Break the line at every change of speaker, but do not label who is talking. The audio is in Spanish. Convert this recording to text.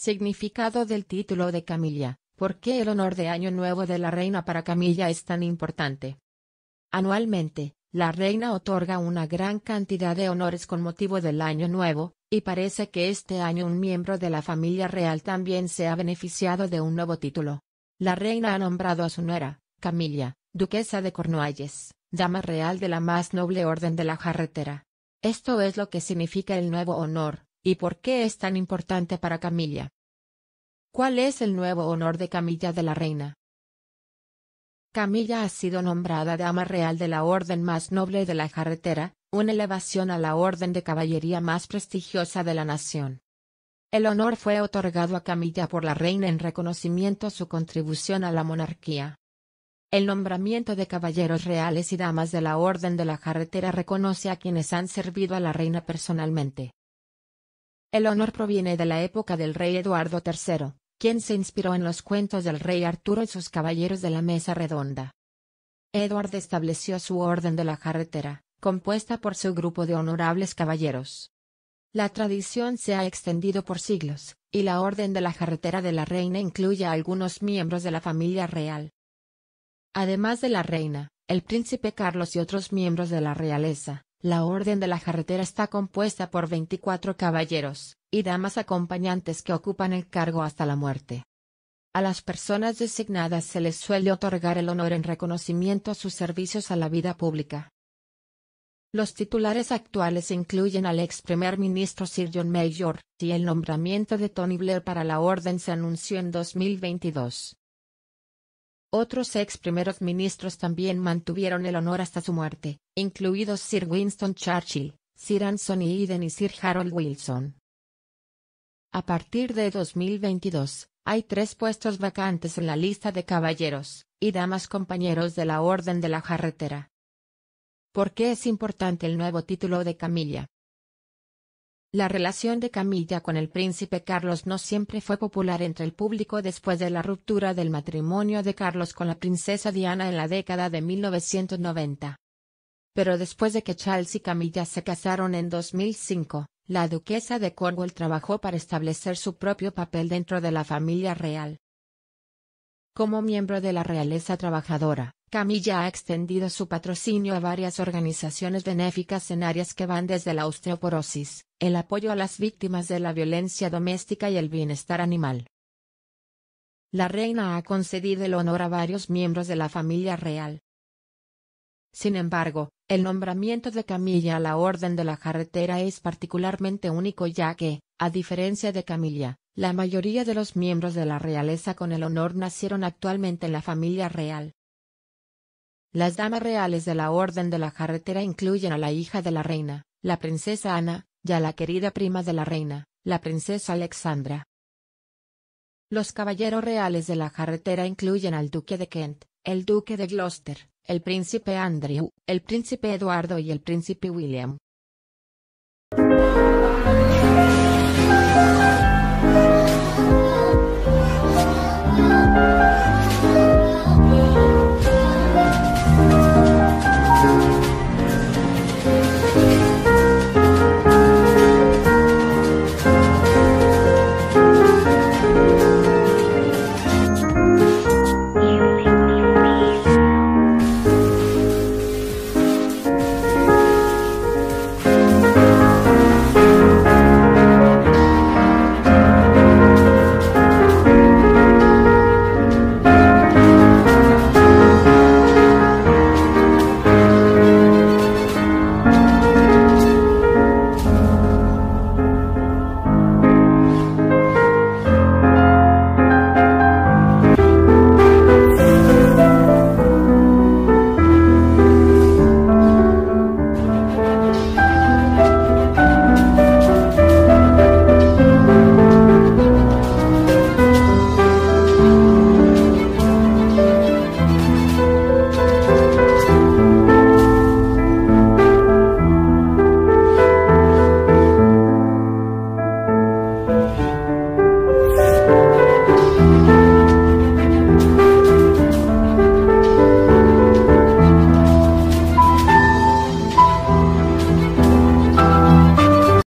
Significado del título de Camilla. ¿Por qué el honor de Año Nuevo de la reina para Camilla es tan importante? Anualmente, la reina otorga una gran cantidad de honores con motivo del Año Nuevo, y parece que este año un miembro de la familia real también se ha beneficiado de un nuevo título. La reina ha nombrado a su nuera, Camilla, duquesa de Cornualles, dama real de la más noble orden de la jarretera. Esto es lo que significa el nuevo honor, y por qué es tan importante para Camilla. ¿Cuál es el nuevo honor de Camilla de la reina? Camilla ha sido nombrada dama real de la orden más noble de la jarretera, una elevación a la orden de caballería más prestigiosa de la nación. El honor fue otorgado a Camilla por la reina en reconocimiento a su contribución a la monarquía. El nombramiento de caballeros reales y damas de la Orden de la Jarretera reconoce a quienes han servido a la reina personalmente. El honor proviene de la época del rey Eduardo III, quien se inspiró en los cuentos del rey Arturo y sus caballeros de la Mesa Redonda. Edward estableció su Orden de la Jarretera, compuesta por su grupo de honorables caballeros. La tradición se ha extendido por siglos, y la Orden de la Jarretera de la Reina incluye a algunos miembros de la familia real. Además de la reina, el príncipe Carlos y otros miembros de la realeza, la Orden de la Jarretera está compuesta por 24 caballeros, y damas acompañantes que ocupan el cargo hasta la muerte. A las personas designadas se les suele otorgar el honor en reconocimiento a sus servicios a la vida pública. Los titulares actuales incluyen al ex primer ministro Sir John Major, y el nombramiento de Tony Blair para la orden se anunció en 2022. Otros ex primeros ministros también mantuvieron el honor hasta su muerte, incluidos Sir Winston Churchill, Sir Anthony Eden y Sir Harold Wilson. A partir de 2022, hay tres puestos vacantes en la lista de caballeros y damas compañeros de la Orden de la Jarretera. ¿Por qué es importante el nuevo título de Camilla? La relación de Camilla con el príncipe Carlos no siempre fue popular entre el público después de la ruptura del matrimonio de Carlos con la princesa Diana en la década de 1990. Pero después de que Charles y Camilla se casaron en 2005, la duquesa de Cornwall trabajó para establecer su propio papel dentro de la familia real. Como miembro de la realeza trabajadora, Camilla ha extendido su patrocinio a varias organizaciones benéficas en áreas que van desde la osteoporosis, el apoyo a las víctimas de la violencia doméstica y el bienestar animal. La reina ha concedido el honor a varios miembros de la familia real. Sin embargo, el nombramiento de Camilla a la Orden de la Jarretera es particularmente único ya que, a diferencia de Camilla, la mayoría de los miembros de la realeza con el honor nacieron actualmente en la familia real. Las damas reales de la Orden de la Carretera incluyen a la hija de la reina, la princesa Ana, y a la querida prima de la reina, la princesa Alexandra. Los caballeros reales de la carretera incluyen al duque de Kent, el duque de Gloucester, el príncipe Andrew, el príncipe Eduardo y el príncipe William.